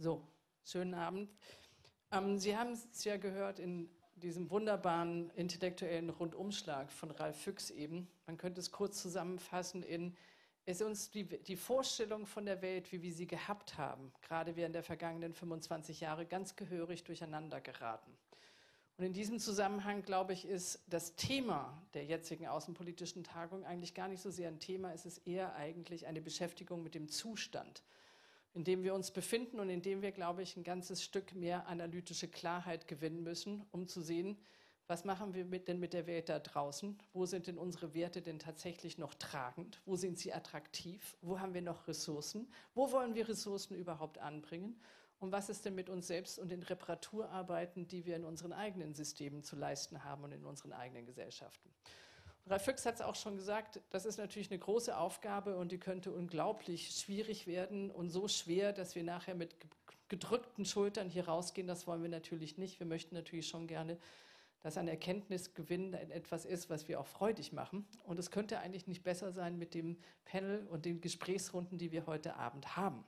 So, schönen Abend. Ähm, Sie haben es ja gehört in diesem wunderbaren intellektuellen Rundumschlag von Ralf Füchs eben. Man könnte es kurz zusammenfassen in, es ist uns die, die Vorstellung von der Welt, wie wir sie gehabt haben, gerade während der vergangenen 25 Jahre, ganz gehörig durcheinander geraten. Und in diesem Zusammenhang, glaube ich, ist das Thema der jetzigen außenpolitischen Tagung eigentlich gar nicht so sehr ein Thema, es ist eher eigentlich eine Beschäftigung mit dem Zustand in dem wir uns befinden und in dem wir, glaube ich, ein ganzes Stück mehr analytische Klarheit gewinnen müssen, um zu sehen, was machen wir mit, denn mit der Welt da draußen? Wo sind denn unsere Werte denn tatsächlich noch tragend? Wo sind sie attraktiv? Wo haben wir noch Ressourcen? Wo wollen wir Ressourcen überhaupt anbringen? Und was ist denn mit uns selbst und den Reparaturarbeiten, die wir in unseren eigenen Systemen zu leisten haben und in unseren eigenen Gesellschaften? Ralf Füchs hat es auch schon gesagt, das ist natürlich eine große Aufgabe und die könnte unglaublich schwierig werden und so schwer, dass wir nachher mit gedrückten Schultern hier rausgehen. Das wollen wir natürlich nicht. Wir möchten natürlich schon gerne, dass ein Erkenntnisgewinn etwas ist, was wir auch freudig machen. Und es könnte eigentlich nicht besser sein mit dem Panel und den Gesprächsrunden, die wir heute Abend haben.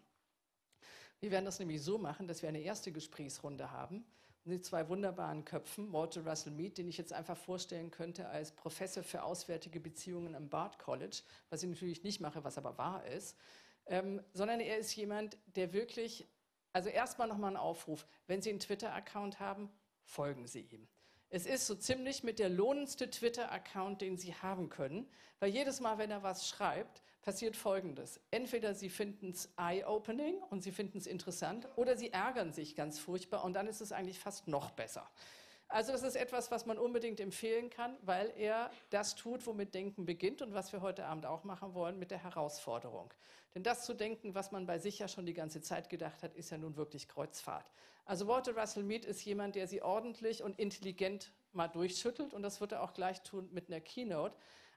Wir werden das nämlich so machen, dass wir eine erste Gesprächsrunde haben mit zwei wunderbaren Köpfen, Walter Russell Mead, den ich jetzt einfach vorstellen könnte als Professor für Auswärtige Beziehungen am Bard College, was ich natürlich nicht mache, was aber wahr ist, ähm, sondern er ist jemand, der wirklich, also erstmal nochmal ein Aufruf, wenn Sie einen Twitter-Account haben, folgen Sie ihm. Es ist so ziemlich mit der lohnendste Twitter-Account, den Sie haben können, weil jedes Mal, wenn er was schreibt, passiert Folgendes. Entweder Sie finden es eye-opening und Sie finden es interessant oder Sie ärgern sich ganz furchtbar und dann ist es eigentlich fast noch besser. Also das ist etwas, was man unbedingt empfehlen kann, weil er das tut, womit Denken beginnt und was wir heute Abend auch machen wollen mit der Herausforderung. Denn das zu denken, was man bei sich ja schon die ganze Zeit gedacht hat, ist ja nun wirklich Kreuzfahrt. Also Walter Russell Mead ist jemand, der sie ordentlich und intelligent mal durchschüttelt und das wird er auch gleich tun mit einer Keynote.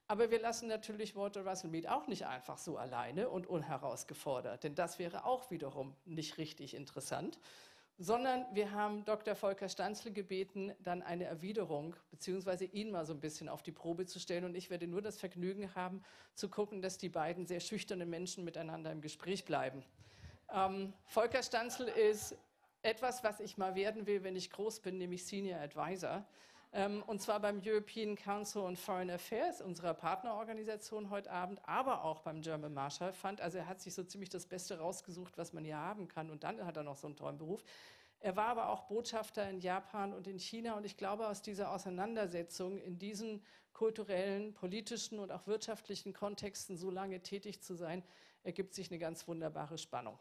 Aber wir lassen natürlich Walter Russell Mead auch nicht einfach so alleine und unherausgefordert, denn das wäre auch wiederum nicht richtig interessant, sondern wir haben Dr. Volker Stanzle gebeten, dann eine Erwiderung beziehungsweise ihn mal so ein bisschen auf die Probe zu stellen und ich werde nur das Vergnügen haben, zu gucken, dass die beiden sehr schüchternen Menschen miteinander im Gespräch bleiben. Ähm, Volker Stanzl ist etwas, was ich mal werden will, wenn ich groß bin, nämlich Senior Advisor. Ähm, und zwar beim European Council on Foreign Affairs, unserer Partnerorganisation heute Abend, aber auch beim German Marshall Fund. Also er hat sich so ziemlich das Beste rausgesucht, was man hier haben kann. Und dann hat er noch so einen tollen Beruf. Er war aber auch Botschafter in Japan und in China. Und ich glaube, aus dieser Auseinandersetzung in diesen kulturellen, politischen und auch wirtschaftlichen Kontexten so lange tätig zu sein, ergibt sich eine ganz wunderbare Spannung.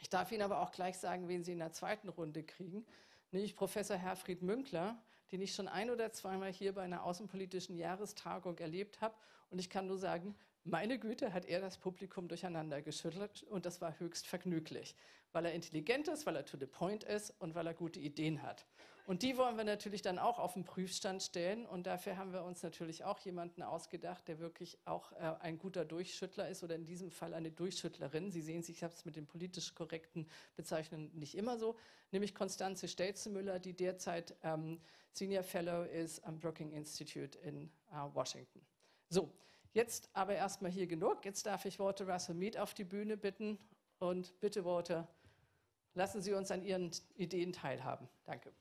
Ich darf Ihnen aber auch gleich sagen, wen Sie in der zweiten Runde kriegen, nämlich Professor Herfried Münkler, den ich schon ein oder zweimal hier bei einer außenpolitischen Jahrestagung erlebt habe. Und ich kann nur sagen, meine Güte, hat er das Publikum durcheinander geschüttelt und das war höchst vergnüglich, weil er intelligent ist, weil er to the point ist und weil er gute Ideen hat. Und die wollen wir natürlich dann auch auf den Prüfstand stellen und dafür haben wir uns natürlich auch jemanden ausgedacht, der wirklich auch äh, ein guter Durchschüttler ist oder in diesem Fall eine Durchschüttlerin. Sie sehen ich habe es mit den politisch korrekten Bezeichnungen nicht immer so, nämlich Konstanze Stelzenmüller, die derzeit ähm, Senior Fellow ist am Brookings Institute in uh, Washington. So, jetzt aber erstmal hier genug. Jetzt darf ich Walter Russell Mead auf die Bühne bitten. Und bitte, Walter, lassen Sie uns an Ihren Ideen teilhaben. Danke.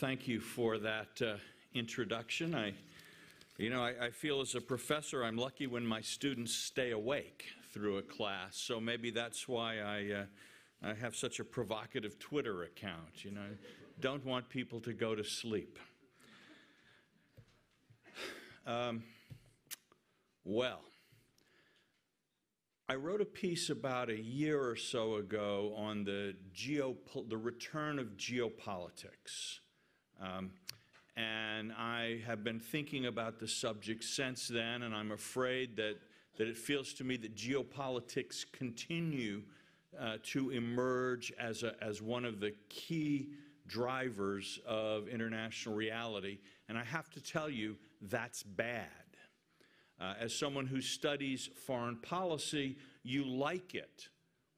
Thank you for that uh, introduction. I, you know, I, I, feel as a professor, I'm lucky when my students stay awake through a class. So maybe that's why I, uh, I have such a provocative Twitter account. You know, I don't want people to go to sleep. Um, well, I wrote a piece about a year or so ago on the, geopo- the return of geopolitics. Um, and I have been thinking about the subject since then, and I'm afraid that, that it feels to me that geopolitics continue uh, to emerge as, a, as one of the key drivers of international reality. And I have to tell you, that's bad. Uh, as someone who studies foreign policy, you like it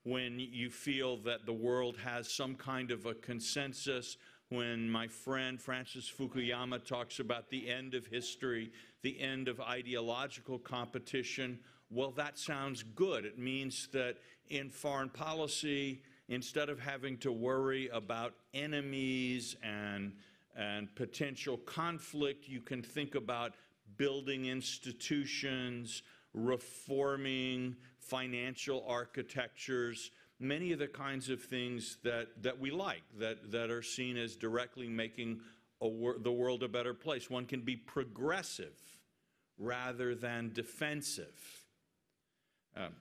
when you feel that the world has some kind of a consensus. When my friend Francis Fukuyama talks about the end of history, the end of ideological competition, well, that sounds good. It means that in foreign policy, instead of having to worry about enemies and, and potential conflict, you can think about building institutions, reforming financial architectures, many of the kinds of things that, that we like, that, that are seen as directly making wor the world a better place. One can be progressive rather than defensive. Um,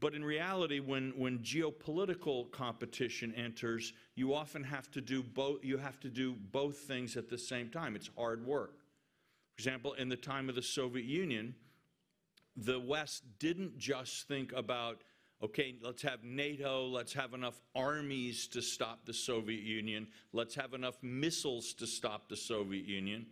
but in reality, when, when geopolitical competition enters, you often have to do both. You have to do both things at the same time. It's hard work. For example, in the time of the Soviet Union, the West didn't just think about, okay, let's have NATO, let's have enough armies to stop the Soviet Union, let's have enough missiles to stop the Soviet Union.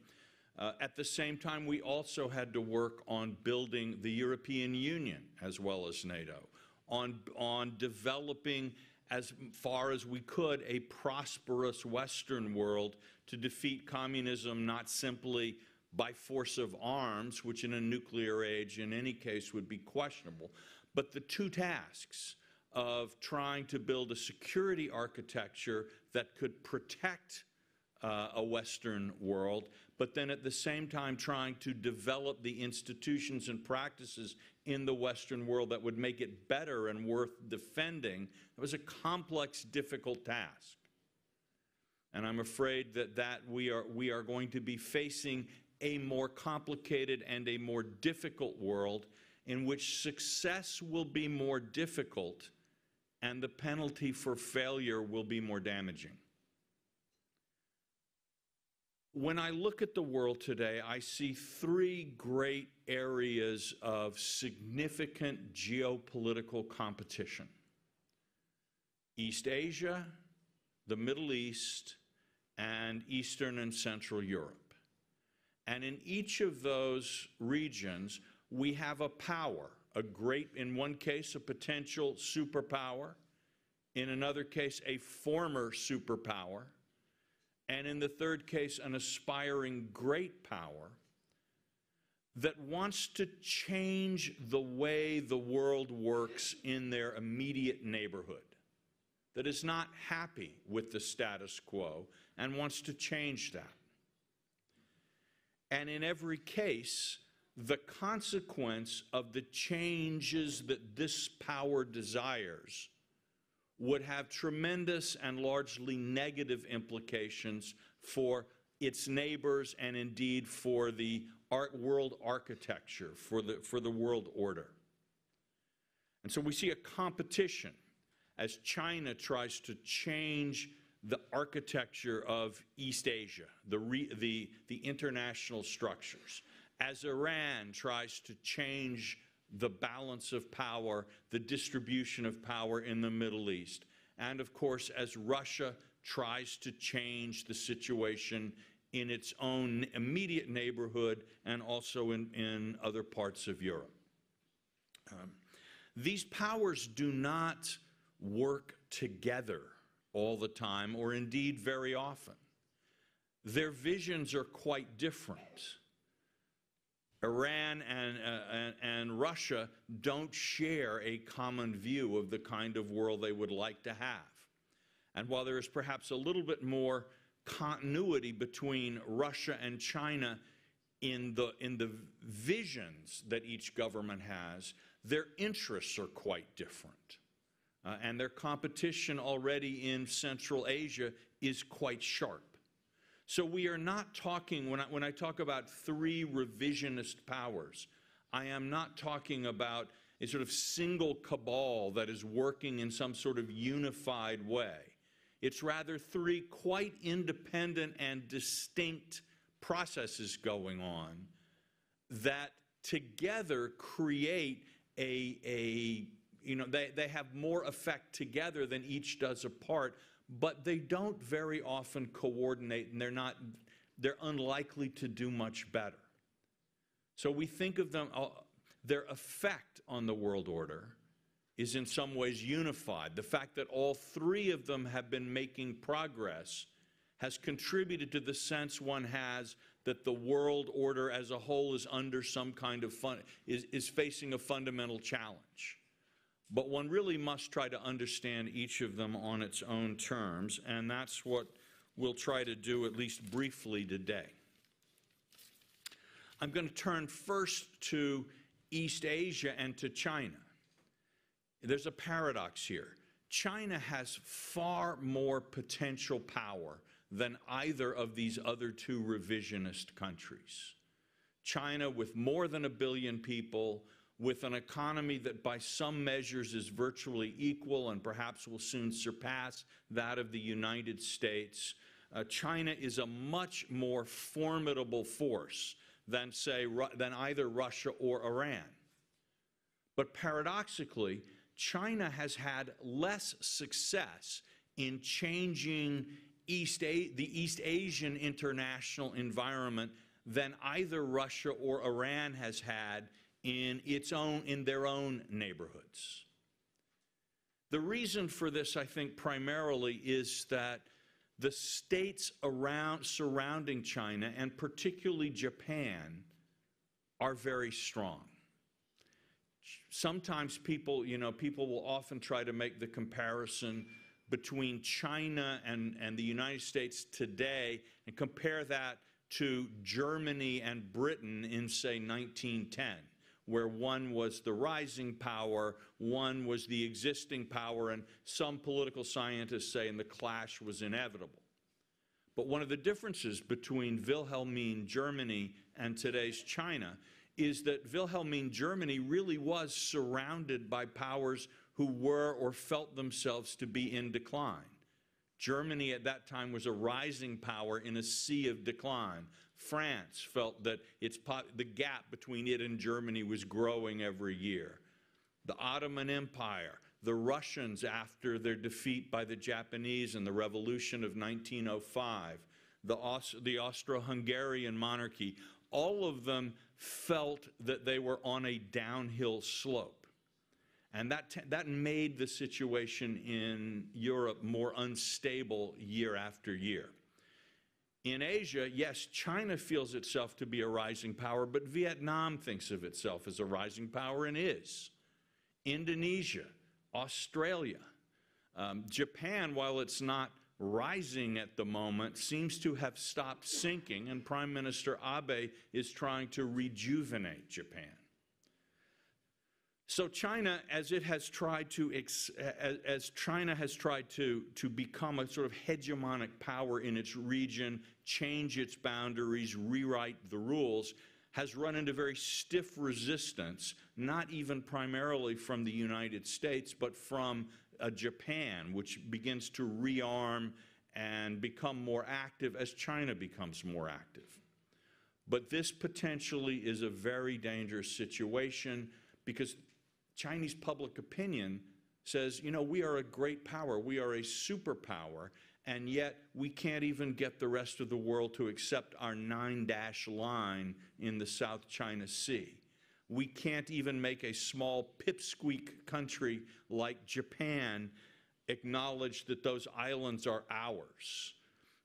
Uh, at the same time, we also had to work on building the European Union as well as NATO, on, on developing as far as we could a prosperous Western world to defeat communism not simply by force of arms, which in a nuclear age in any case would be questionable, but the two tasks of trying to build a security architecture that could protect uh, a Western world, but then at the same time trying to develop the institutions and practices in the Western world that would make it better and worth defending. It was a complex, difficult task. And I'm afraid that, that we, are, we are going to be facing a more complicated and a more difficult world in which success will be more difficult and the penalty for failure will be more damaging. When I look at the world today, I see three great areas of significant geopolitical competition East Asia, the Middle East, and Eastern and Central Europe. And in each of those regions, we have a power, a great, in one case, a potential superpower, in another case, a former superpower and in the third case, an aspiring great power that wants to change the way the world works in their immediate neighborhood, that is not happy with the status quo and wants to change that. And in every case, the consequence of the changes that this power desires would have tremendous and largely negative implications for its neighbors and indeed for the art world architecture, for the, for the world order. And so we see a competition as China tries to change the architecture of East Asia, the, re, the, the international structures, as Iran tries to change the balance of power, the distribution of power in the Middle East. And of course, as Russia tries to change the situation in its own immediate neighborhood and also in, in other parts of Europe. Um, these powers do not work together all the time, or indeed very often. Their visions are quite different. Iran and, uh, and, and, Russia don't share a common view of the kind of world they would like to have. And while there is perhaps a little bit more continuity between Russia and China in the, in the visions that each government has, their interests are quite different. Uh, and their competition already in Central Asia is quite sharp. So we are not talking, when I, when I talk about three revisionist powers, I am not talking about a sort of single cabal that is working in some sort of unified way. It's rather three quite independent and distinct processes going on that together create a, a you know, they, they have more effect together than each does apart, but they don't very often coordinate and they're not they're unlikely to do much better. So we think of them, uh, their effect on the world order is in some ways unified. The fact that all three of them have been making progress has contributed to the sense one has that the world order as a whole is under some kind of fun, is, is facing a fundamental challenge. But one really must try to understand each of them on its own terms, and that's what we'll try to do at least briefly today. I'm going to turn first to East Asia and to China. There's a paradox here. China has far more potential power than either of these other two revisionist countries. China, with more than a billion people, with an economy that by some measures is virtually equal and perhaps will soon surpass that of the United States, uh, China is a much more formidable force than, say, Ru than either Russia or Iran. But paradoxically, China has had less success in changing East A the East Asian international environment than either Russia or Iran has had in its own in their own neighborhoods. The reason for this, I think, primarily is that the states around surrounding China and particularly Japan are very strong. Sometimes people, you know, people will often try to make the comparison between China and, and the United States today and compare that to Germany and Britain in, say, 1910, where one was the rising power, one was the existing power, and some political scientists say and the clash was inevitable. But one of the differences between Wilhelmine Germany and today's China is that Wilhelmine Germany really was surrounded by powers who were or felt themselves to be in decline. Germany at that time was a rising power in a sea of decline. France felt that its the gap between it and Germany was growing every year. The Ottoman Empire, the Russians after their defeat by the Japanese in the revolution of 1905, the, the Austro-Hungarian monarchy, all of them felt that they were on a downhill slope. And that, that made the situation in Europe more unstable year after year. In Asia, yes, China feels itself to be a rising power, but Vietnam thinks of itself as a rising power and is. Indonesia, Australia, um, Japan, while it's not rising at the moment, seems to have stopped sinking, and Prime Minister Abe is trying to rejuvenate Japan. So China, as it has tried to, as China has tried to, to become a sort of hegemonic power in its region, change its boundaries, rewrite the rules, has run into very stiff resistance, not even primarily from the United States, but from uh, Japan, which begins to rearm and become more active as China becomes more active. But this potentially is a very dangerous situation because Chinese public opinion says, you know, we are a great power, we are a superpower, and yet we can't even get the rest of the world to accept our nine dash line in the South China Sea. We can't even make a small pipsqueak country like Japan acknowledge that those islands are ours.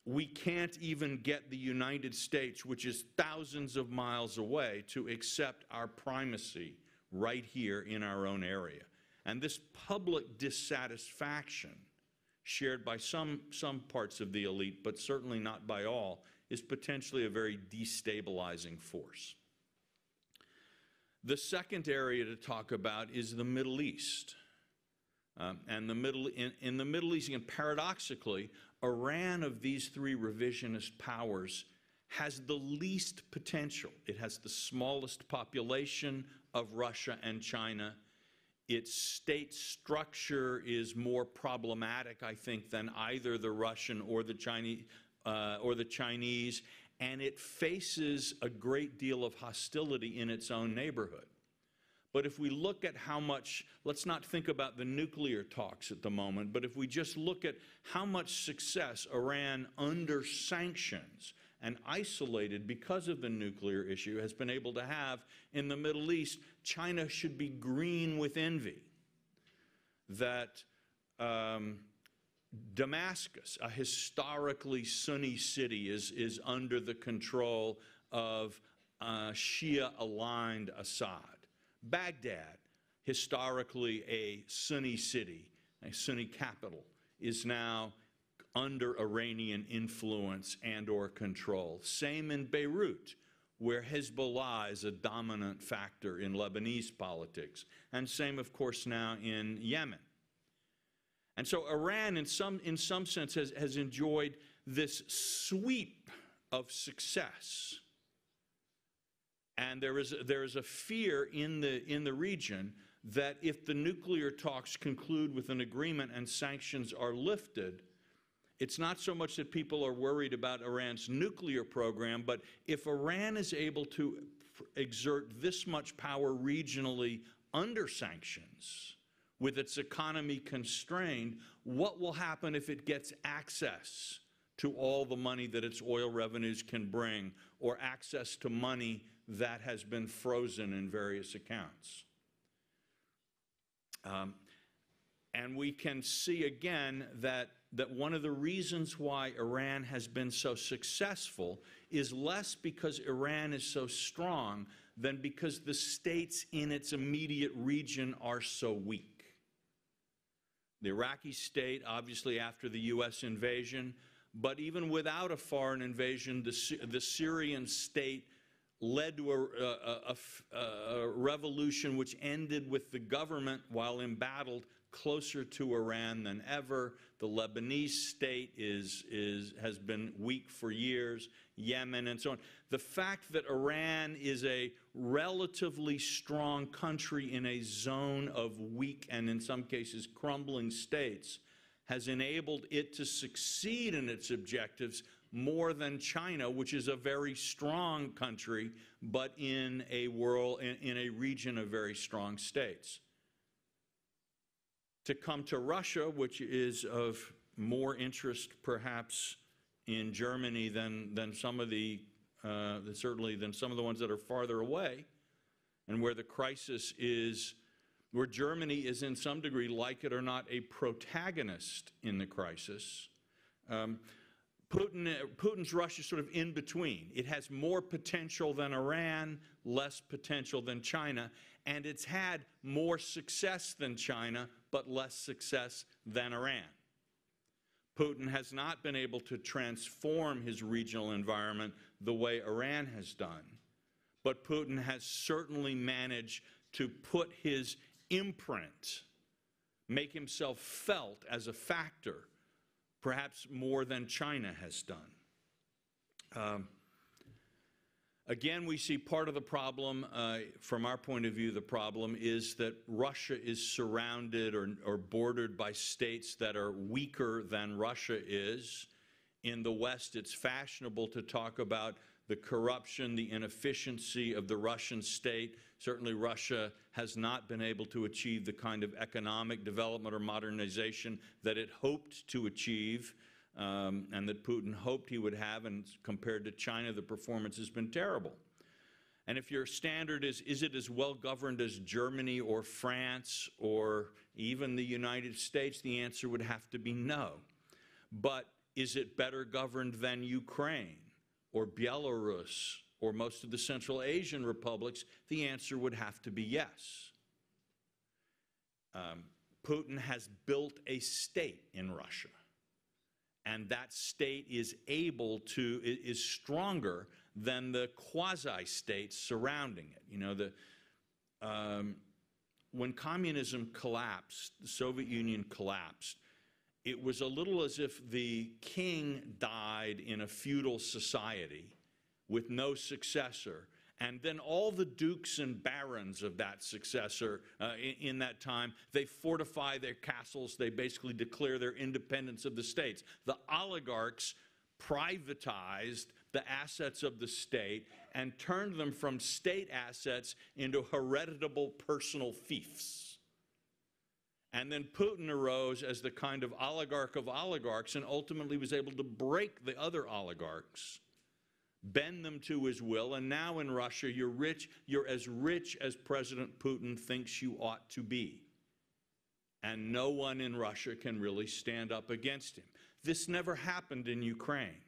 We can't even get the United States, which is thousands of miles away, to accept our primacy right here in our own area. And this public dissatisfaction, shared by some, some parts of the elite, but certainly not by all, is potentially a very destabilizing force. The second area to talk about is the Middle East. Um, and the Middle, in, in the Middle East, and paradoxically, Iran of these three revisionist powers has the least potential. It has the smallest population of Russia and China. Its state structure is more problematic, I think, than either the Russian or the Chinese, uh, or the Chinese, and it faces a great deal of hostility in its own neighborhood. But if we look at how much, let's not think about the nuclear talks at the moment, but if we just look at how much success Iran under sanctions and isolated because of the nuclear issue has been able to have in the Middle East, China should be green with envy. That um, Damascus, a historically Sunni city, is, is under the control of uh, Shia aligned Assad. Baghdad, historically a Sunni city, a Sunni capital, is now under Iranian influence and or control. Same in Beirut, where Hezbollah is a dominant factor in Lebanese politics. And same, of course, now in Yemen. And so Iran, in some, in some sense, has, has enjoyed this sweep of success. And there is, there is a fear in the, in the region that if the nuclear talks conclude with an agreement and sanctions are lifted, it's not so much that people are worried about Iran's nuclear program, but if Iran is able to exert this much power regionally under sanctions, with its economy constrained, what will happen if it gets access to all the money that its oil revenues can bring, or access to money that has been frozen in various accounts? Um, and we can see again that that one of the reasons why Iran has been so successful is less because Iran is so strong than because the states in its immediate region are so weak. The Iraqi state, obviously, after the U.S. invasion, but even without a foreign invasion, the, the Syrian state led to a, a, a, a, revolution which ended with the government, while embattled, closer to Iran than ever. The Lebanese state is, is, has been weak for years, Yemen, and so on. The fact that Iran is a relatively strong country in a zone of weak and, in some cases, crumbling states has enabled it to succeed in its objectives more than China, which is a very strong country, but in a world, in, in a region of very strong states to come to Russia, which is of more interest perhaps in Germany than, than some of the, uh, certainly than some of the ones that are farther away, and where the crisis is, where Germany is in some degree, like it or not, a protagonist in the crisis. Um, Putin, Putin's Russia is sort of in between. It has more potential than Iran, less potential than China, and it's had more success than China, but less success than Iran. Putin has not been able to transform his regional environment the way Iran has done, but Putin has certainly managed to put his imprint, make himself felt as a factor, perhaps more than China has done. Um, Again, we see part of the problem, uh, from our point of view, the problem is that Russia is surrounded or, or bordered by states that are weaker than Russia is. In the West, it's fashionable to talk about the corruption, the inefficiency of the Russian state. Certainly, Russia has not been able to achieve the kind of economic development or modernization that it hoped to achieve um, and that Putin hoped he would have, and compared to China, the performance has been terrible. And if your standard is, is it as well governed as Germany or France or even the United States, the answer would have to be no. But is it better governed than Ukraine or Belarus or most of the Central Asian republics? The answer would have to be yes. Um, Putin has built a state in Russia and that state is able to, is stronger than the quasi states surrounding it. You know, the, um, when communism collapsed, the Soviet Union collapsed, it was a little as if the king died in a feudal society with no successor, and then all the dukes and barons of that successor uh, in, in, that time, they fortify their castles. They basically declare their independence of the states. The oligarchs privatized the assets of the state and turned them from state assets into hereditable personal fiefs. And then Putin arose as the kind of oligarch of oligarchs and ultimately was able to break the other oligarchs bend them to his will, and now in Russia, you're rich, you're as rich as President Putin thinks you ought to be. And no one in Russia can really stand up against him. This never happened in Ukraine.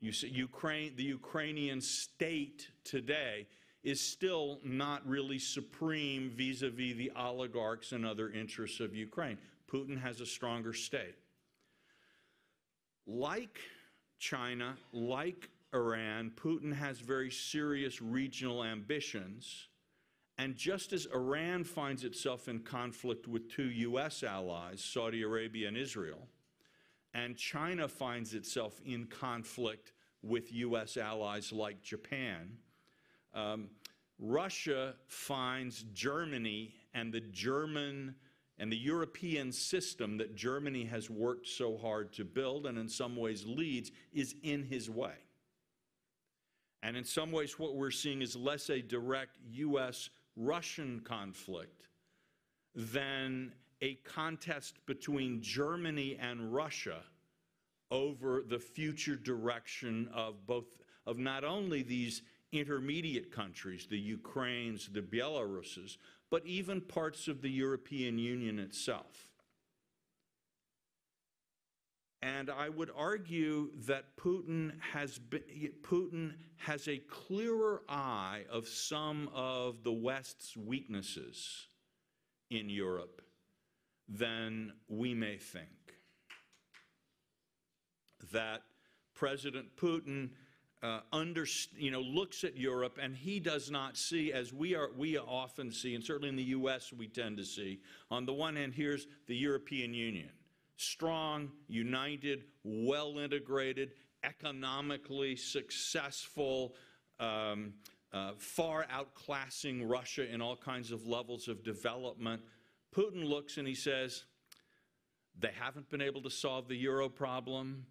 You see, Ukraine, the Ukrainian state today is still not really supreme vis a vis the oligarchs and other interests of Ukraine. Putin has a stronger state. Like China, like Iran, Putin has very serious regional ambitions. And just as Iran finds itself in conflict with two U.S. allies, Saudi Arabia and Israel, and China finds itself in conflict with U.S. allies like Japan, um, Russia finds Germany and the German and the European system that Germany has worked so hard to build and in some ways leads is in his way. And in some ways, what we're seeing is less a direct US Russian conflict than a contest between Germany and Russia over the future direction of both, of not only these intermediate countries, the Ukraines, the Belaruses, but even parts of the European Union itself. And I would argue that Putin has, been, Putin has a clearer eye of some of the West's weaknesses in Europe than we may think. That President Putin uh, under, you know, looks at Europe and he does not see, as we, are, we often see, and certainly in the U.S. we tend to see, on the one hand, here's the European Union strong, united, well integrated, economically successful, um, uh, far outclassing Russia in all kinds of levels of development. Putin looks and he says, they haven't been able to solve the euro problem.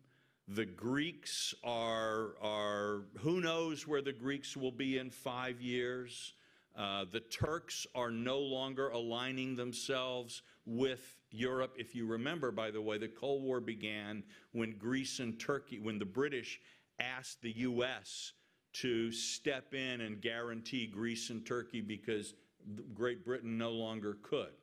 The Greeks are, are, who knows where the Greeks will be in five years. Uh, the Turks are no longer aligning themselves with Europe. If you remember, by the way, the Cold War began when Greece and Turkey, when the British asked the U.S. to step in and guarantee Greece and Turkey because Great Britain no longer could.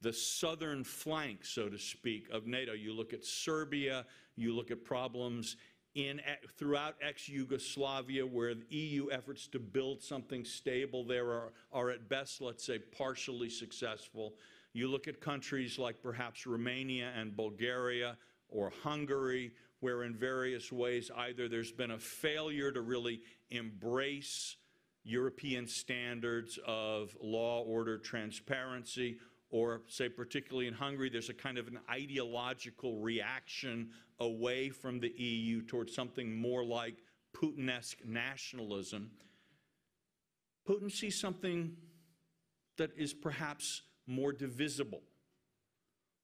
The southern flank, so to speak, of NATO, you look at Serbia, you look at problems in, eh, throughout ex-Yugoslavia where the EU efforts to build something stable there are, are at best, let's say, partially successful. You look at countries like perhaps Romania and Bulgaria or Hungary, where in various ways either there's been a failure to really embrace European standards of law, order, transparency, or say particularly in Hungary, there's a kind of an ideological reaction away from the EU towards something more like Putinesque nationalism. Putin sees something that is perhaps more divisible,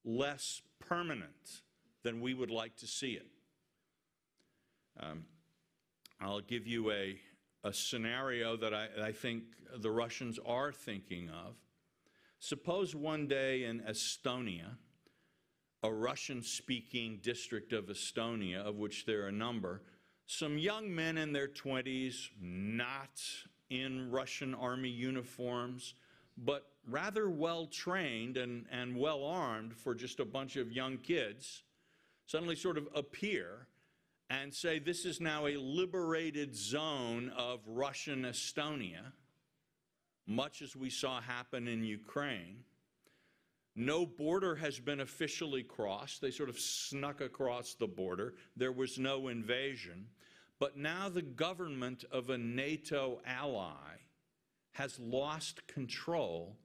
less permanent than we would like to see it. Um, I'll give you a, a scenario that I, I think the Russians are thinking of. Suppose one day in Estonia, a Russian speaking district of Estonia, of which there are a number, some young men in their 20s, not in Russian army uniforms, but rather well trained and, and well armed for just a bunch of young kids, suddenly sort of appear and say this is now a liberated zone of Russian Estonia much as we saw happen in Ukraine. No border has been officially crossed. They sort of snuck across the border. There was no invasion. But now the government of a NATO ally has lost control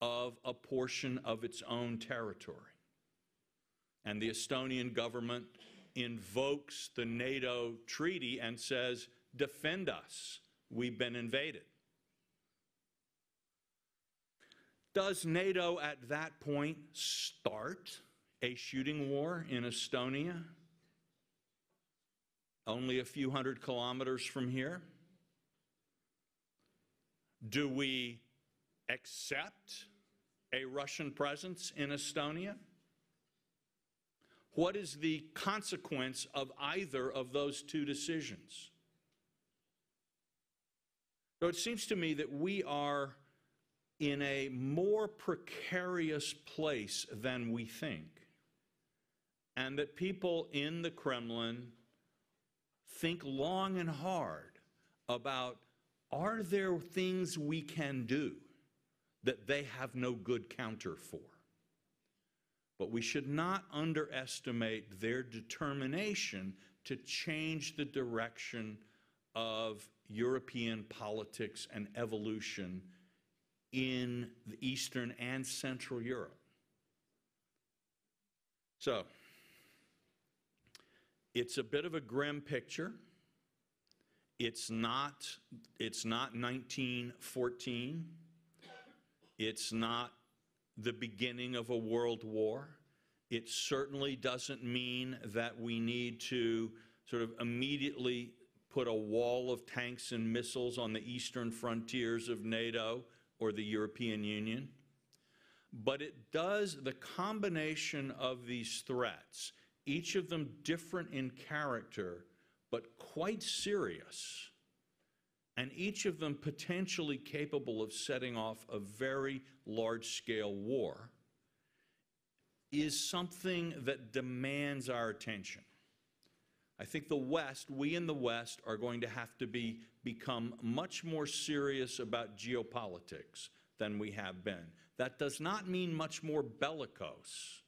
of a portion of its own territory. And the Estonian government invokes the NATO treaty and says, defend us. We've been invaded. Does NATO at that point start a shooting war in Estonia? Only a few hundred kilometers from here? Do we accept a Russian presence in Estonia? What is the consequence of either of those two decisions? So it seems to me that we are in a more precarious place than we think, and that people in the Kremlin think long and hard about are there things we can do that they have no good counter for? But we should not underestimate their determination to change the direction of European politics and evolution in the Eastern and Central Europe. So, it's a bit of a grim picture. It's not, it's not 1914. It's not the beginning of a world war. It certainly doesn't mean that we need to sort of immediately put a wall of tanks and missiles on the eastern frontiers of NATO or the European Union. But it does, the combination of these threats, each of them different in character, but quite serious, and each of them potentially capable of setting off a very large scale war, is something that demands our attention. I think the West, we in the West, are going to have to be, become much more serious about geopolitics than we have been. That does not mean much more bellicose,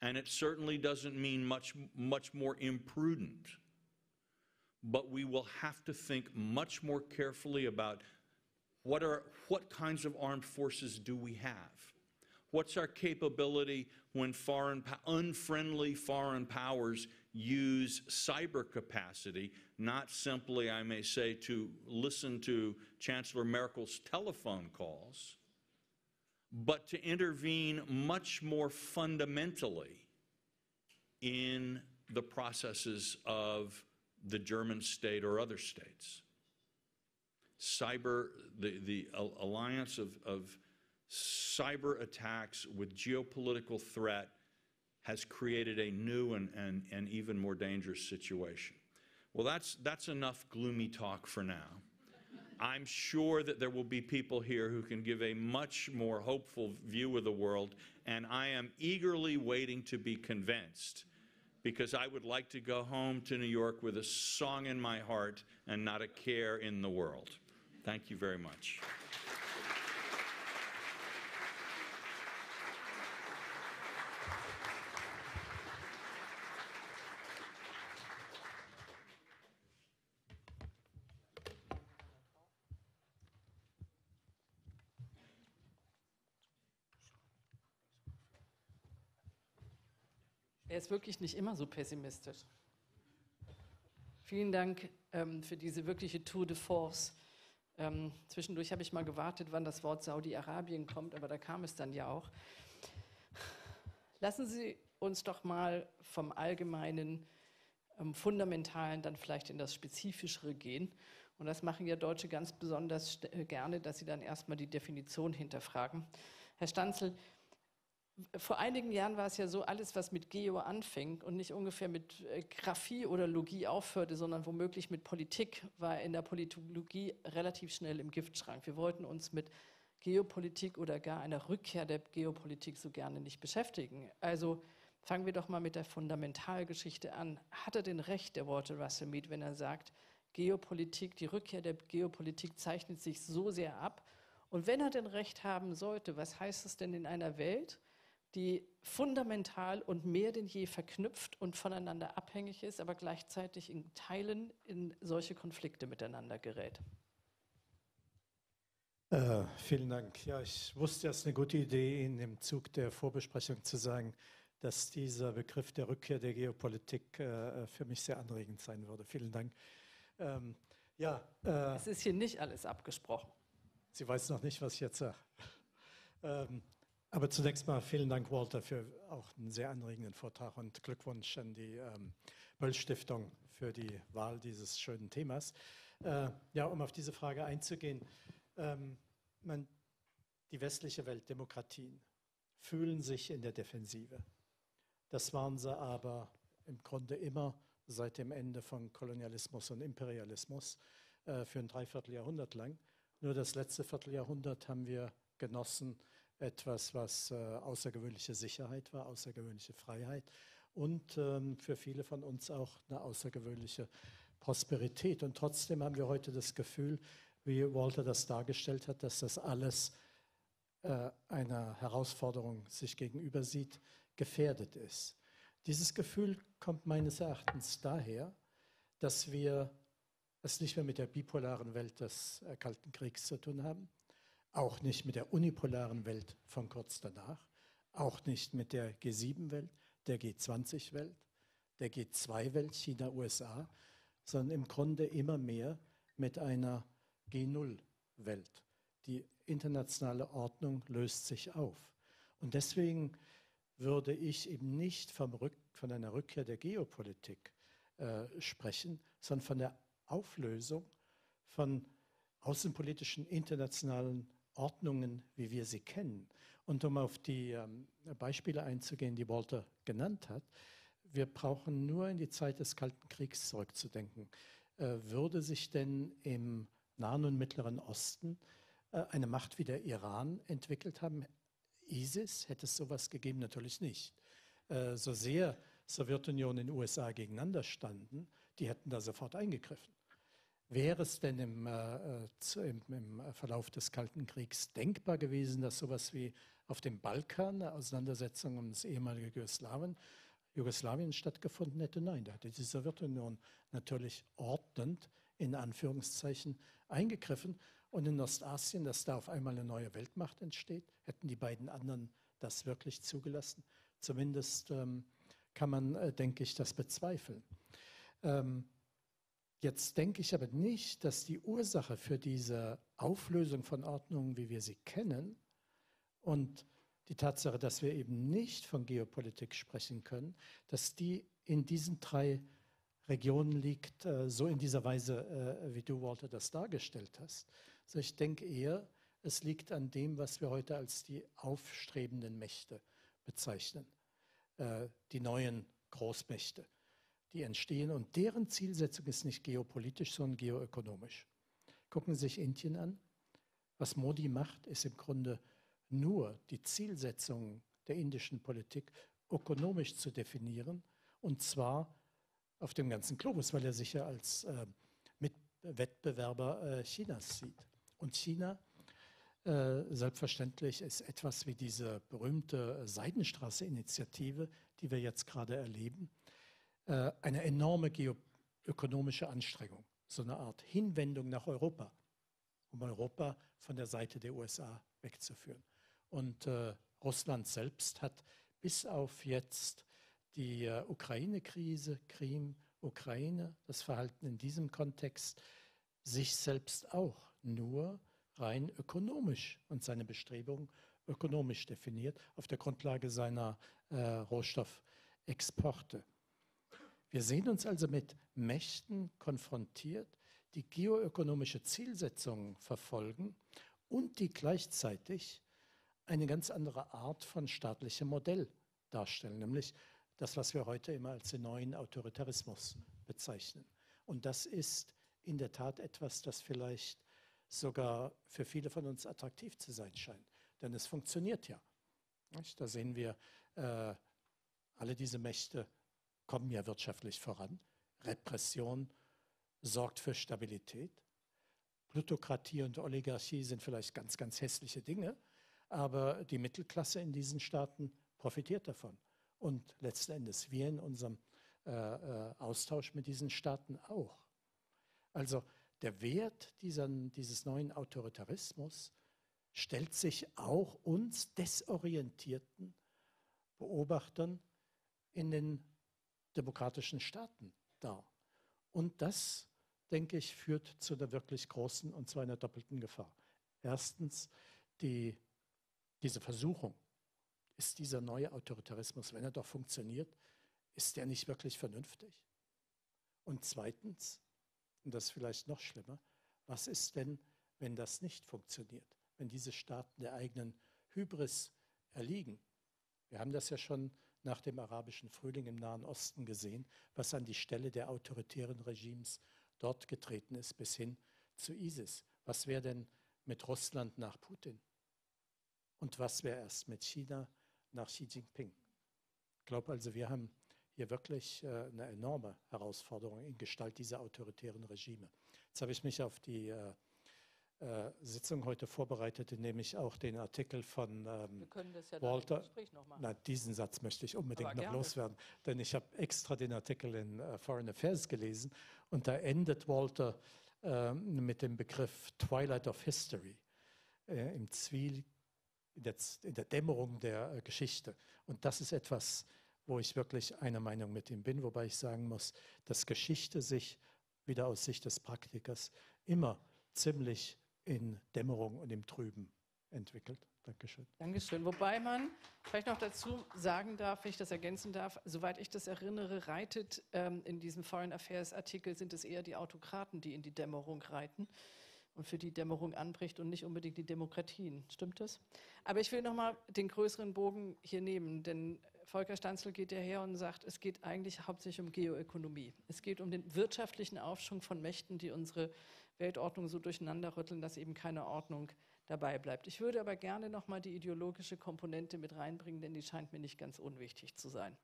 and it certainly doesn't mean much, much more imprudent. But we will have to think much more carefully about what, are, what kinds of armed forces do we have? What's our capability when foreign, unfriendly foreign powers use cyber capacity, not simply, I may say, to listen to Chancellor Merkel's telephone calls, but to intervene much more fundamentally in the processes of the German state or other states. Cyber, the, the alliance of, of cyber attacks with geopolitical threat has created a new and, and, and even more dangerous situation. Well, that's, that's enough gloomy talk for now. I'm sure that there will be people here who can give a much more hopeful view of the world, and I am eagerly waiting to be convinced because I would like to go home to New York with a song in my heart and not a care in the world. Thank you very much. Ist wirklich nicht immer so pessimistisch. Vielen Dank ähm, für diese wirkliche Tour de Force. Ähm, zwischendurch habe ich mal gewartet, wann das Wort Saudi-Arabien kommt, aber da kam es dann ja auch. Lassen Sie uns doch mal vom Allgemeinen, ähm, Fundamentalen dann vielleicht in das Spezifischere gehen. Und das machen ja Deutsche ganz besonders äh, gerne, dass sie dann erstmal die Definition hinterfragen. Herr Stanzel, vor einigen Jahren war es ja so, alles, was mit Geo anfing und nicht ungefähr mit äh, Graphie oder Logie aufhörte, sondern womöglich mit Politik, war in der Politologie relativ schnell im Giftschrank. Wir wollten uns mit Geopolitik oder gar einer Rückkehr der Geopolitik so gerne nicht beschäftigen. Also fangen wir doch mal mit der Fundamentalgeschichte an. Hat er denn recht, der Walter Russell Mead, wenn er sagt, Geopolitik, die Rückkehr der Geopolitik zeichnet sich so sehr ab? Und wenn er denn recht haben sollte, was heißt es denn in einer Welt, die fundamental und mehr denn je verknüpft und voneinander abhängig ist, aber gleichzeitig in Teilen in solche Konflikte miteinander gerät. Äh, vielen Dank. Ja, ich wusste, es ist eine gute Idee, in dem Zug der Vorbesprechung zu sagen, dass dieser Begriff der Rückkehr der Geopolitik äh, für mich sehr anregend sein würde. Vielen Dank. Ähm, ja, äh, es ist hier nicht alles abgesprochen. Sie weiß noch nicht, was ich jetzt sage. Ähm, aber zunächst mal vielen Dank, Walter, für auch einen sehr anregenden Vortrag und Glückwunsch an die ähm, Böll Stiftung für die Wahl dieses schönen Themas. Äh, ja, um auf diese Frage einzugehen, ähm, man, die westliche Welt, Demokratien, fühlen sich in der Defensive. Das waren sie aber im Grunde immer seit dem Ende von Kolonialismus und Imperialismus. äh, für ein Dreivierteljahrhundert lang. Nur das letzte Vierteljahrhundert haben wir genossen etwas, was äh, außergewöhnliche Sicherheit war, außergewöhnliche Freiheit und ähm, für viele von uns auch eine außergewöhnliche Prosperität. Und trotzdem haben wir heute das Gefühl, wie Walter das dargestellt hat, dass das alles äh, einer Herausforderung sich gegenüber sieht, gefährdet ist. Dieses Gefühl kommt meines Erachtens daher, dass wir es nicht mehr mit der bipolaren Welt des äh, Kalten Kriegs zu tun haben, auch nicht mit der unipolaren Welt von kurz danach, auch nicht mit der G7-Welt, der G20-Welt, der G2-Welt, China, USA, sondern im Grunde immer mehr mit einer G0-Welt. Die internationale Ordnung löst sich auf. Und deswegen würde ich eben nicht Rück, von einer Rückkehr der Geopolitik äh, sprechen, sondern von der Auflösung von außenpolitischen internationalen Ordnungen, wie wir sie kennen. Und um auf die ähm, Beispiele einzugehen, die Walter genannt hat, wir brauchen nur in die Zeit des Kalten Kriegs zurückzudenken. Äh, würde sich denn im Nahen und Mittleren Osten äh, eine Macht wie der Iran entwickelt haben? ISIS hätte es sowas gegeben? Natürlich nicht. Äh, so sehr Sowjetunion und USA gegeneinander standen, die hätten da sofort eingegriffen. Wäre es denn im, äh, im, im, Verlauf des Kalten Kriegs denkbar gewesen, dass sowas wie auf dem Balkan eine Auseinandersetzung um das ehemalige Jugoslawien, Jugoslawien stattgefunden hätte? Nein, da hätte die Sowjetunion natürlich ordnend in Anführungszeichen eingegriffen. Und in Ostasien, dass da auf einmal eine neue Weltmacht entsteht, hätten die beiden anderen das wirklich zugelassen. Zumindest ähm, kann man, äh, denke ich, das bezweifeln. Ähm, Jetzt denke ich aber nicht, dass die Ursache für diese Auflösung von Ordnungen, wie wir sie kennen, und die Tatsache, dass wir eben nicht von Geopolitik sprechen können, dass die in diesen drei Regionen liegt, äh, so in dieser Weise, äh, wie du, Walter, das dargestellt hast. Also ich denke eher, es liegt an dem, was wir heute als die aufstrebenden Mächte bezeichnen, äh, die neuen Großmächte die entstehen. Und deren Zielsetzung ist nicht geopolitisch, sondern geoökonomisch. Gucken Sie sich Indien an. Was Modi macht, ist im Grunde nur die Zielsetzung der indischen Politik ökonomisch zu definieren. Und zwar auf dem ganzen Globus, weil er sich ja als äh, Mitwettbewerber äh, Chinas sieht. Und China äh, selbstverständlich ist etwas wie diese berühmte Seidenstraße-Initiative, die wir jetzt gerade erleben, äh, eine enorme geoökonomische Anstrengung, so eine Art Hinwendung nach Europa, um Europa von der Seite der USA wegzuführen. Und äh, Russland selbst hat bis auf jetzt die äh, Ukraine-Krise, Krim, Ukraine, das Verhalten in diesem Kontext, sich selbst auch nur rein ökonomisch und seine Bestrebungen ökonomisch definiert, auf der Grundlage seiner äh, Rohstoffexporte. Wir sehen uns also mit Mächten konfrontiert, die geoökonomische Zielsetzungen verfolgen und die gleichzeitig eine ganz andere Art von staatlichem Modell darstellen, nämlich das, was wir heute immer als den neuen Autoritarismus bezeichnen. Und das ist in der Tat etwas, das vielleicht sogar für viele von uns attraktiv zu sein scheint. Denn es funktioniert ja. Da sehen wir äh, alle diese Mächte kommen ja wirtschaftlich voran. Repression sorgt für Stabilität. Plutokratie und Oligarchie sind vielleicht ganz, ganz hässliche Dinge, aber die Mittelklasse in diesen Staaten profitiert davon. Und letzten Endes wir in unserem äh, äh, Austausch mit diesen Staaten auch. Also der Wert dieser, dieses neuen Autoritarismus stellt sich auch uns desorientierten Beobachtern in den demokratischen Staaten dar. Und das, denke ich, führt zu einer wirklich großen und zu einer doppelten Gefahr. Erstens, die, diese Versuchung, ist dieser neue Autoritarismus, wenn er doch funktioniert, ist der nicht wirklich vernünftig? Und zweitens, und das ist vielleicht noch schlimmer, was ist denn, wenn das nicht funktioniert? Wenn diese Staaten der eigenen Hybris erliegen? Wir haben das ja schon nach dem arabischen Frühling im Nahen Osten gesehen, was an die Stelle der autoritären Regimes dort getreten ist, bis hin zu ISIS. Was wäre denn mit Russland nach Putin? Und was wäre erst mit China nach Xi Jinping? Ich glaube also, wir haben hier wirklich äh, eine enorme Herausforderung in Gestalt dieser autoritären Regime. Jetzt habe ich mich auf die äh, äh, Sitzung heute vorbereitet, indem ich auch den Artikel von ähm, ja Walter. Na, diesen Satz möchte ich unbedingt Aber noch gerne. loswerden, denn ich habe extra den Artikel in äh, Foreign Affairs gelesen und da endet Walter äh, mit dem Begriff Twilight of History äh, im Zwiel, in der, in der Dämmerung der äh, Geschichte. Und das ist etwas, wo ich wirklich einer Meinung mit ihm bin, wobei ich sagen muss, dass Geschichte sich wieder aus Sicht des Praktikers immer ziemlich in Dämmerung und im Trüben entwickelt. Dankeschön. Dankeschön. Wobei man vielleicht noch dazu sagen darf, wenn ich das ergänzen darf, soweit ich das erinnere, reitet ähm, in diesem Foreign Affairs Artikel sind es eher die Autokraten, die in die Dämmerung reiten und für die Dämmerung anbricht und nicht unbedingt die Demokratien. Stimmt das? Aber ich will noch mal den größeren Bogen hier nehmen, denn Volker Stanzel geht ja her und sagt, es geht eigentlich hauptsächlich um Geoökonomie. Es geht um den wirtschaftlichen Aufschwung von Mächten, die unsere Weltordnung so durcheinanderrütteln, dass eben keine Ordnung dabei bleibt. Ich würde aber gerne noch mal die ideologische Komponente mit reinbringen, denn die scheint mir nicht ganz unwichtig zu sein.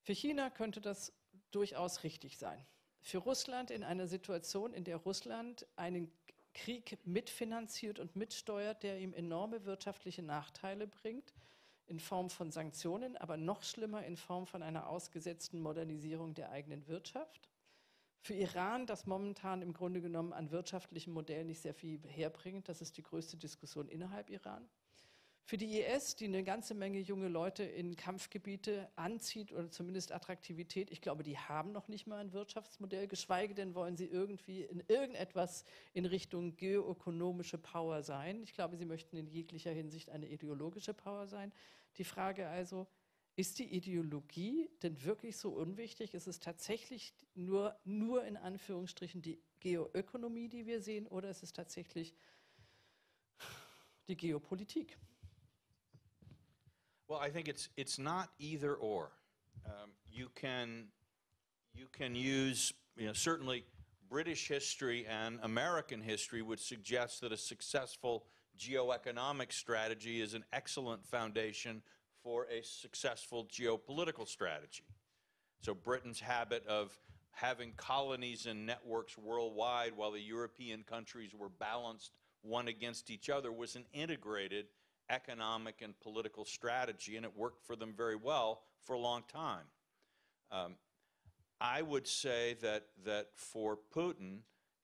Für China könnte das durchaus richtig sein. Für Russland in einer Situation, in der Russland einen Krieg mitfinanziert und mitsteuert, der ihm enorme wirtschaftliche Nachteile bringt, in Form von Sanktionen, aber noch schlimmer in Form von einer ausgesetzten Modernisierung der eigenen Wirtschaft. Für Iran, das momentan im Grunde genommen an wirtschaftlichem Modell nicht sehr viel herbringt, das ist die größte Diskussion innerhalb Iran. Für die IS, die eine ganze Menge junge Leute in Kampfgebiete anzieht oder zumindest Attraktivität, ich glaube, die haben noch nicht mal ein Wirtschaftsmodell, geschweige denn wollen sie irgendwie in irgendetwas in Richtung geoökonomische Power sein. Ich glaube, sie möchten in jeglicher Hinsicht eine ideologische Power sein. Die Frage also, ist die Ideologie denn wirklich so unwichtig? Ist es tatsächlich nur, nur in Anführungsstrichen die Geoökonomie, die wir sehen, oder ist es tatsächlich die Geopolitik? Well, I think it's it's not either or. Um, you can you can use you know certainly British history and American history would suggest that a successful geoeconomic strategy is an excellent foundation for a successful geopolitical strategy. So Britain's habit of having colonies and networks worldwide while the European countries were balanced one against each other was an integrated economic and political strategy, and it worked for them very well for a long time. Um, I would say that, that for Putin,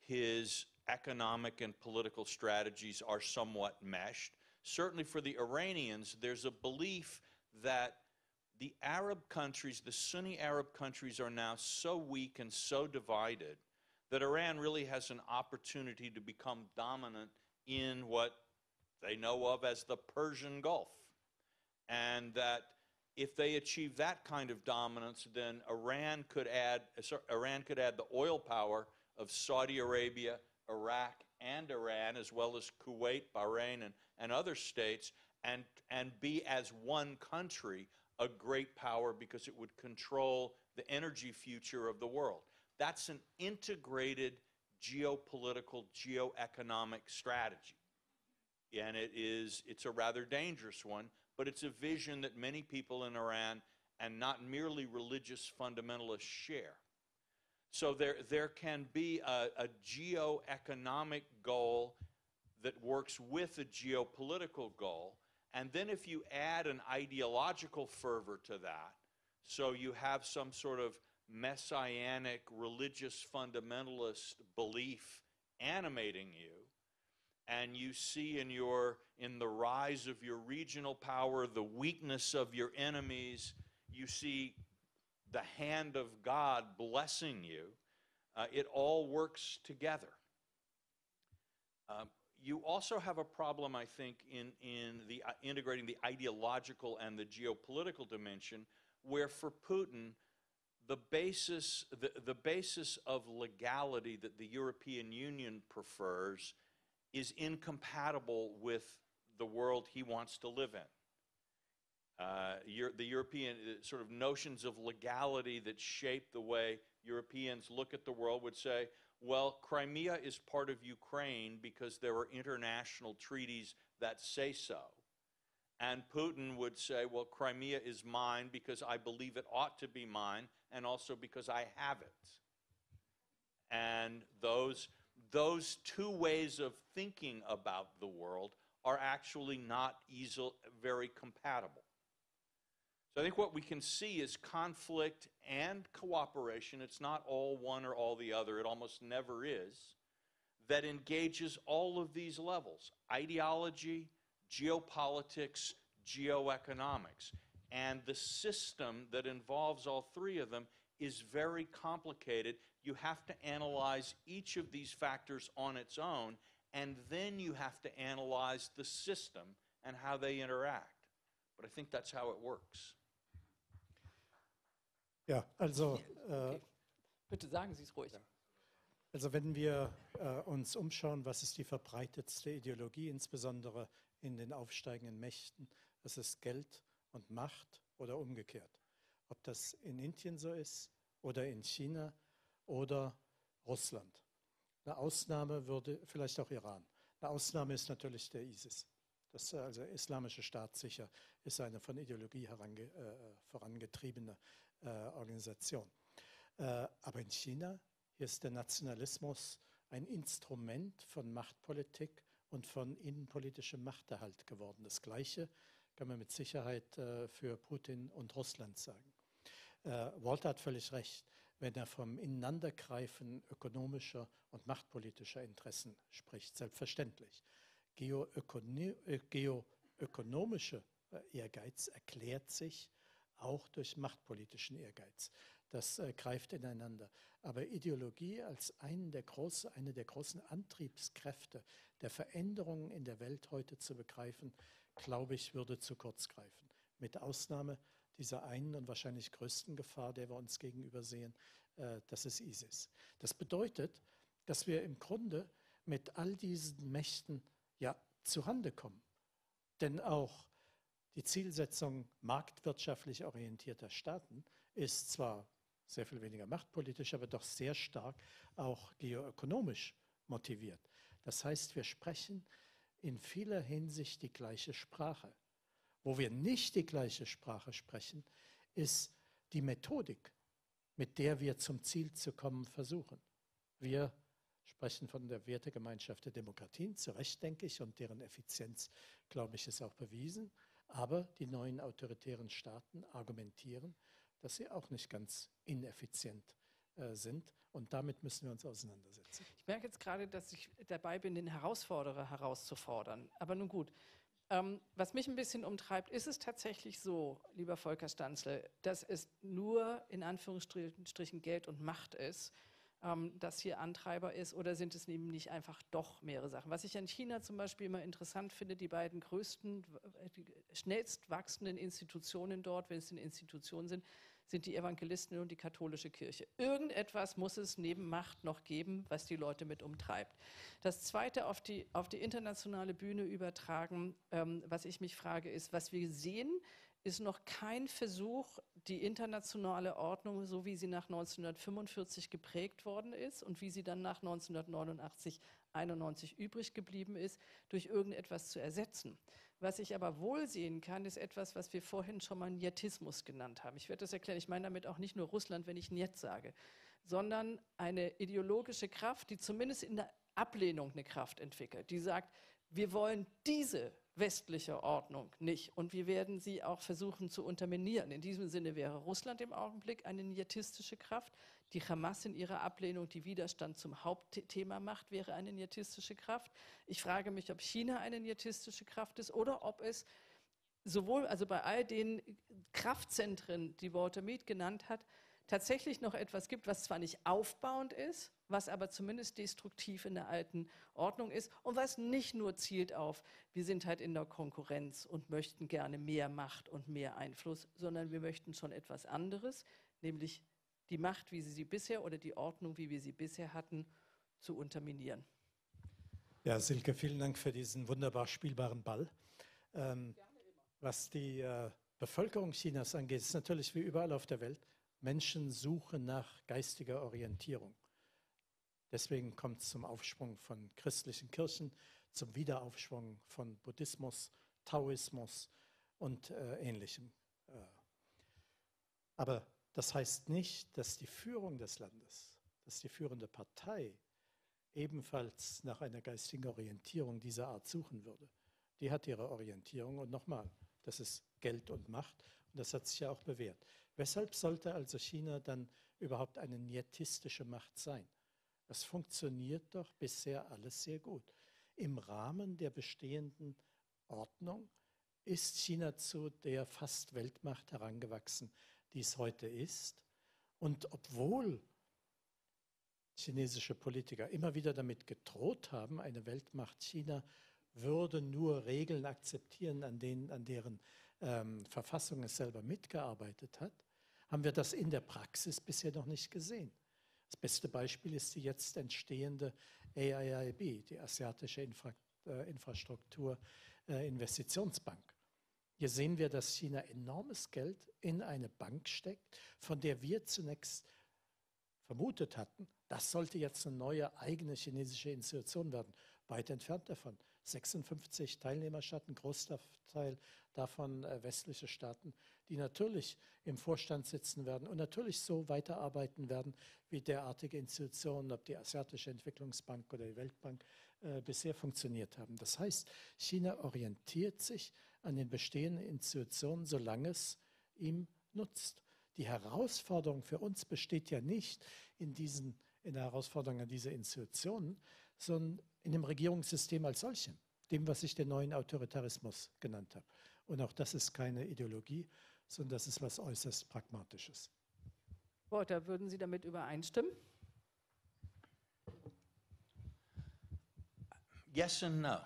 his economic and political strategies are somewhat meshed. Certainly for the Iranians, there's a belief that the Arab countries, the Sunni Arab countries, are now so weak and so divided that Iran really has an opportunity to become dominant in what they know of as the Persian Gulf. And that if they achieve that kind of dominance, then Iran could add, Iran could add the oil power of Saudi Arabia, Iraq, and Iran, as well as Kuwait, Bahrain, and, and other states, and, and be as one country a great power because it would control the energy future of the world. That's an integrated geopolitical, geoeconomic strategy. And it is, it's a rather dangerous one, but it's a vision that many people in Iran and not merely religious fundamentalists share. So there, there can be a, a geoeconomic goal that works with a geopolitical goal, and then if you add an ideological fervor to that, so you have some sort of messianic religious fundamentalist belief animating you, and you see in your in the rise of your regional power the weakness of your enemies, you see the hand of God blessing you, uh, it all works together. Um, you also have a problem, I think, in, in the, uh, integrating the ideological and the geopolitical dimension, where for Putin, the basis, the, the basis of legality that the European Union prefers is incompatible with the world he wants to live in. Uh, the European uh, sort of notions of legality that shape the way Europeans look at the world would say, well, Crimea is part of Ukraine because there are international treaties that say so. And Putin would say, well, Crimea is mine because I believe it ought to be mine and also because I have it. And those, those two ways of thinking about the world are actually not easily very compatible. So I think what we can see is conflict and cooperation. It's not all one or all the other, it almost never is, that engages all of these levels ideology, geopolitics, geoeconomics. And the system that involves all three of them is very complicated. You have to analyze each of these factors on its own, and then you have to analyze the system and how they interact. But I think that's how it works. Ja, also, äh, Okay. Bitte sagen Sie es ruhig. also wenn wir äh, uns umschauen, was ist die verbreitetste Ideologie, insbesondere in den aufsteigenden Mächten, das ist Geld und Macht oder umgekehrt. Ob das in Indien so ist oder in China oder Russland. Eine Ausnahme würde vielleicht auch Iran. Eine Ausnahme ist natürlich der ISIS. Das äh, also Islamische Staat sicher ist eine von Ideologie herange, äh, vorangetriebene äh, Organisation. Äh, aber in China hier ist der Nationalismus ein Instrument von Machtpolitik und von innenpolitischem Machterhalt geworden. Das Gleiche kann man mit Sicherheit äh, für Putin und Russland sagen. Walter hat völlig recht, wenn er vom Ineinandergreifen ökonomischer und machtpolitischer Interessen spricht. Selbstverständlich. Geoökono geoökonomischer äh, Ehrgeiz erklärt sich auch durch machtpolitischen Ehrgeiz. Das äh, greift ineinander. Aber Ideologie als einen der große, eine der großen Antriebskräfte der Veränderungen in der Welt heute zu begreifen, glaube ich, würde zu kurz greifen. Mit Ausnahme dieser einen und wahrscheinlich größten Gefahr, der wir uns gegenüber sehen, äh, das ist ISIS. Das bedeutet, dass wir im Grunde mit all diesen Mächten ja zurande kommen. Denn auch die Zielsetzung marktwirtschaftlich orientierter Staaten ist zwar sehr viel weniger machtpolitisch, aber doch sehr stark auch geoökonomisch motiviert. Das heißt, wir sprechen in vieler Hinsicht die gleiche Sprache. Wo wir nicht die gleiche Sprache sprechen, ist die Methodik, mit der wir zum Ziel zu kommen versuchen. Wir sprechen von der Wertegemeinschaft der Demokratien, zu Recht denke ich, und deren Effizienz, glaube ich, ist auch bewiesen. Aber die neuen autoritären Staaten argumentieren, dass sie auch nicht ganz ineffizient äh, sind. Und damit müssen wir uns auseinandersetzen. Ich merke jetzt gerade, dass ich dabei bin, den Herausforderer herauszufordern. Aber nun gut. Ähm, was mich ein bisschen umtreibt, ist es tatsächlich so, lieber Volker Stanzle, dass es nur in Anführungsstrichen Geld und Macht ist, ähm, das hier Antreiber ist, oder sind es eben nicht einfach doch mehrere Sachen? Was ich in China zum Beispiel immer interessant finde, die beiden größten, äh, die schnellst wachsenden Institutionen dort, wenn es denn Institutionen sind, sind die Evangelisten und die katholische Kirche. Irgendetwas muss es neben Macht noch geben, was die Leute mit umtreibt. Das Zweite auf die, auf die internationale Bühne übertragen, ähm, was ich mich frage, ist, was wir sehen, ist noch kein Versuch, die internationale Ordnung, so wie sie nach 1945 geprägt worden ist und wie sie dann nach 1989, 91 übrig geblieben ist, durch irgendetwas zu ersetzen. Was ich aber wohl sehen kann, ist etwas, was wir vorhin schon mal Nietismus genannt haben. Ich werde das erklären. Ich meine damit auch nicht nur Russland, wenn ich Niet sage, sondern eine ideologische Kraft, die zumindest in der Ablehnung eine Kraft entwickelt, die sagt, wir wollen diese westliche Ordnung nicht und wir werden sie auch versuchen zu unterminieren. In diesem Sinne wäre Russland im Augenblick eine nietistische Kraft. Die Hamas in ihrer Ablehnung, die Widerstand zum Hauptthema macht, wäre eine nietistische Kraft. Ich frage mich, ob China eine nietistische Kraft ist oder ob es sowohl, also bei all den Kraftzentren, die Walter Mead genannt hat, tatsächlich noch etwas gibt, was zwar nicht aufbauend ist, was aber zumindest destruktiv in der alten Ordnung ist und was nicht nur zielt auf, wir sind halt in der Konkurrenz und möchten gerne mehr Macht und mehr Einfluss, sondern wir möchten schon etwas anderes, nämlich die Macht, wie sie sie bisher oder die Ordnung, wie wir sie bisher hatten, zu unterminieren. Ja, Silke, vielen Dank für diesen wunderbar spielbaren Ball. Ähm, was die äh, Bevölkerung Chinas angeht, ist natürlich wie überall auf der Welt, Menschen suchen nach geistiger Orientierung. Deswegen kommt es zum Aufschwung von christlichen Kirchen, zum Wiederaufschwung von Buddhismus, Taoismus und äh, ähnlichem. Äh. Aber das heißt nicht, dass die Führung des Landes, dass die führende Partei ebenfalls nach einer geistigen Orientierung dieser Art suchen würde. Die hat ihre Orientierung und nochmal, das ist Geld und Macht und das hat sich ja auch bewährt. Weshalb sollte also China dann überhaupt eine nietistische Macht sein? Das funktioniert doch bisher alles sehr gut. Im Rahmen der bestehenden Ordnung ist China zu der fast Weltmacht herangewachsen, die es heute ist. Und obwohl chinesische Politiker immer wieder damit gedroht haben, eine Weltmacht China würde nur Regeln akzeptieren, an, denen, an deren ähm, Verfassung es selber mitgearbeitet hat, haben wir das in der Praxis bisher noch nicht gesehen. Das beste Beispiel ist die jetzt entstehende AIIB, die Asiatische Infra äh, Infrastruktur äh. Hier sehen wir, dass China enormes Geld in eine Bank steckt, von der wir zunächst vermutet hatten, das sollte jetzt eine neue eigene chinesische Institution werden. Weit entfernt davon. 56 Teilnehmerschatten, Großteil davon äh, westliche Staaten, die natürlich im Vorstand sitzen werden und natürlich so weiterarbeiten werden, wie derartige Institutionen, ob die Asiatische Entwicklungsbank oder die Weltbank, äh, bisher funktioniert haben. Das heißt, China orientiert sich an den bestehenden Institutionen, solange es ihm nutzt. Die Herausforderung für uns besteht ja nicht in, diesen, in der Herausforderung an diese Institutionen, sondern in dem Regierungssystem als solchem, dem, was ich den neuen Autoritarismus genannt habe. Und auch das ist keine Ideologie, sondern das ist was äußerst Pragmatisches. Walter, würden Sie damit übereinstimmen? Yes and no.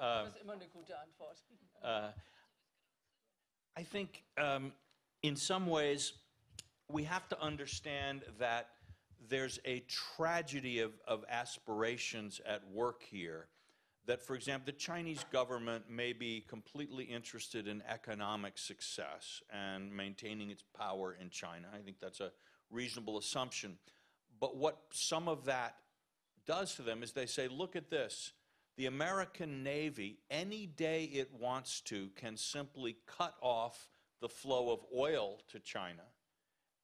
das ist immer eine gute Antwort. Uh, I think um, in some ways we have to understand that there's a tragedy of, of aspirations at work here. That, for example, the Chinese government may be completely interested in economic success and maintaining its power in China. I think that's a reasonable assumption. But what some of that does to them is they say, look at this. The American Navy, any day it wants to, can simply cut off the flow of oil to China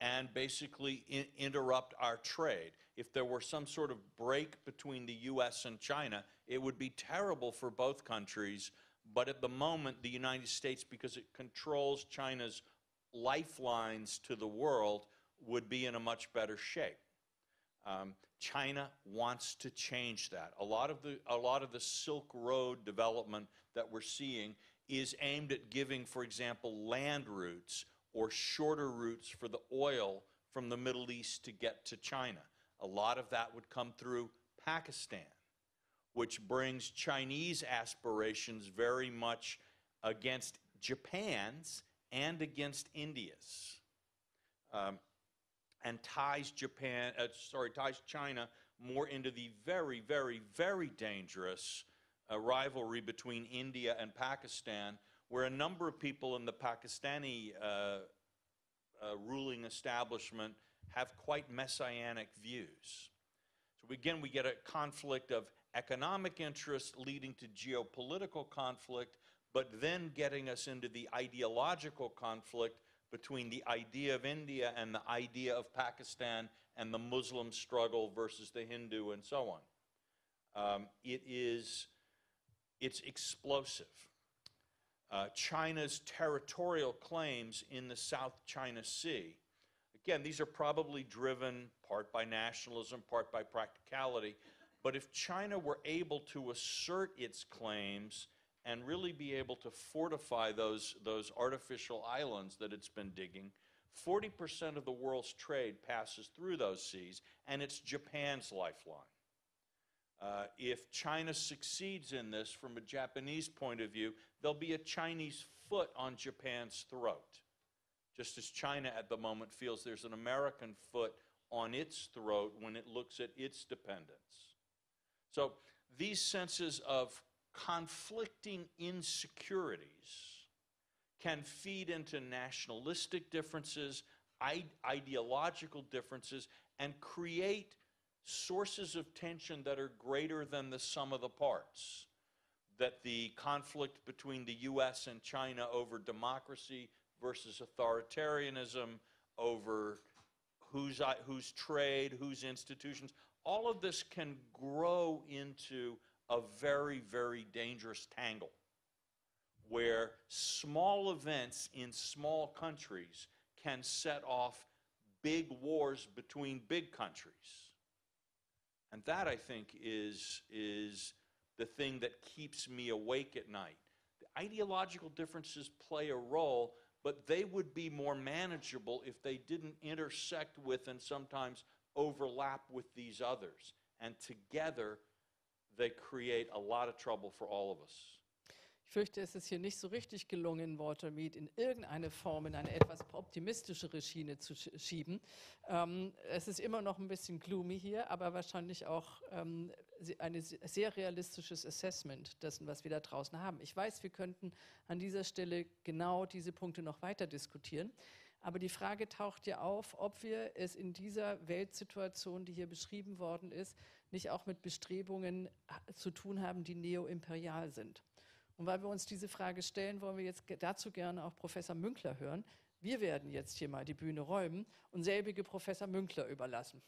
and basically in interrupt our trade. If there were some sort of break between the US and China, it would be terrible for both countries. But at the moment, the United States, because it controls China's lifelines to the world, would be in a much better shape. Um, China wants to change that. A lot of the a lot of the Silk Road development that we're seeing is aimed at giving, for example, land routes or shorter routes for the oil from the Middle East to get to China. A lot of that would come through Pakistan, which brings Chinese aspirations very much against Japan's and against India's. Um, and ties Japan, uh, sorry, ties China more into the very, very, very dangerous uh, rivalry between India and Pakistan, where a number of people in the Pakistani uh, uh, ruling establishment have quite messianic views. So again, we get a conflict of economic interests leading to geopolitical conflict, but then getting us into the ideological conflict between the idea of India and the idea of Pakistan and the Muslim struggle versus the Hindu and so on. Um, it is, it's explosive. Uh, China's territorial claims in the South China Sea. Again, these are probably driven part by nationalism, part by practicality. But if China were able to assert its claims and really be able to fortify those, those artificial islands that it's been digging. 40% of the world's trade passes through those seas, and it's Japan's lifeline. Uh, if China succeeds in this from a Japanese point of view, there'll be a Chinese foot on Japan's throat. Just as China at the moment feels there's an American foot on its throat when it looks at its dependence. So these senses of conflicting insecurities can feed into nationalistic differences, ideological differences, and create sources of tension that are greater than the sum of the parts. That the conflict between the US and China over democracy versus authoritarianism, over whose, uh, whose trade, whose institutions, all of this can grow into a very, very dangerous tangle where small events in small countries can set off big wars between big countries. And that, I think, is, is the thing that keeps me awake at night. The ideological differences play a role, but they would be more manageable if they didn't intersect with and sometimes overlap with these others. And together, they create a lot of trouble for all of us. Ich fürchte, es ist hier nicht so richtig gelungen, Watermeet in irgendeine Form, in eine etwas optimistischere Schiene zu sch- schieben. Ähm, es ist immer noch ein bisschen gloomy hier, aber wahrscheinlich auch ähm, ein sehr realistisches Assessment dessen, was wir da draußen haben. Ich weiß, wir könnten an dieser Stelle genau diese Punkte noch weiter diskutieren. Aber die Frage taucht ja auf, ob wir es in dieser Weltsituation, die hier beschrieben worden ist, nicht auch mit Bestrebungen ha- zu tun haben, die neoimperial sind. Und weil wir uns diese Frage stellen, wollen wir jetzt dazu gerne auch Professor Münkler hören. Wir werden jetzt hier mal die Bühne räumen und selbige Professor Münkler überlassen.